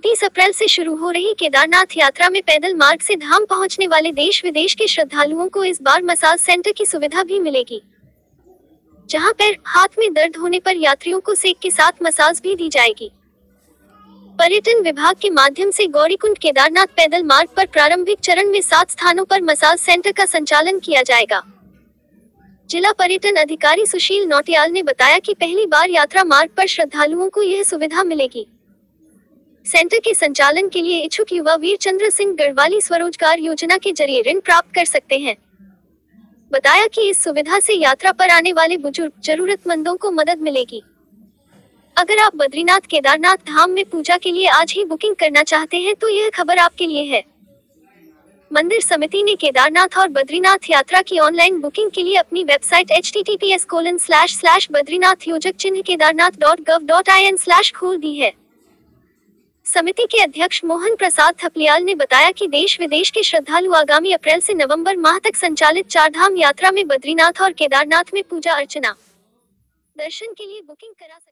अप्रैल से शुरू हो रही केदारनाथ यात्रा में पैदल मार्ग से धाम पहुँचने वाले देश विदेश के श्रद्धालुओं को इस बार मसाज सेंटर की सुविधा भी मिलेगी। जहाँ पैर हाथ में दर्द होने पर यात्रियों को सेक के साथ मसाज भी दी जाएगी। पर्यटन विभाग के माध्यम से गौरीकुंड केदारनाथ पैदल मार्ग पर प्रारंभिक चरण में सात स्थानों पर मसाज सेंटर का संचालन किया जाएगा। जिला पर्यटन अधिकारी सुशील नौटियाल ने बताया कि पहली बार यात्रा मार्ग पर श्रद्धालुओं को यह सुविधा मिलेगी। सेंटर के संचालन के लिए इच्छुक युवा वीर चंद्र सिंह गढ़वाली स्वरोजगार योजना के ज़रिए ऋण प्राप्त कर सकते हैं। बताया कि इस सुविधा से यात्रा पर आने वाले बुज़ुर्ग जरूरतमंदों को मदद मिलेगी। अगर आप बद्रीनाथ केदारनाथ धाम में पूजा के लिए आज ही बुकिंग करना चाहते हैं तो यह खबर आपके लिए है। मंदिर समिति ने केदारनाथ और बद्रीनाथ यात्रा की ऑनलाइन बुकिंग के लिए अपनी website H T T P S colon slash slash Badrinath योजक चिन्ह Kedarnath dot gov dot I N slash खोल दी है। समिति के अध्यक्ष मोहन प्रसाद थपलियाल ने बताया कि देश विदेश के श्रद्धालु आगामी अप्रैल से नवंबर माह तक संचालित चारधाम यात्रा में बद्रीनाथ और केदारनाथ में पूजा अर्चना। दर्शन के लिए बुकिंग करा सकते